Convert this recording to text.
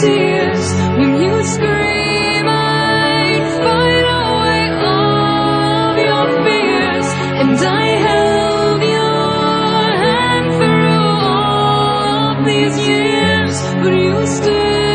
tears. When you scream, I'd fight away all your fears. And I held your hand through all these years, but you still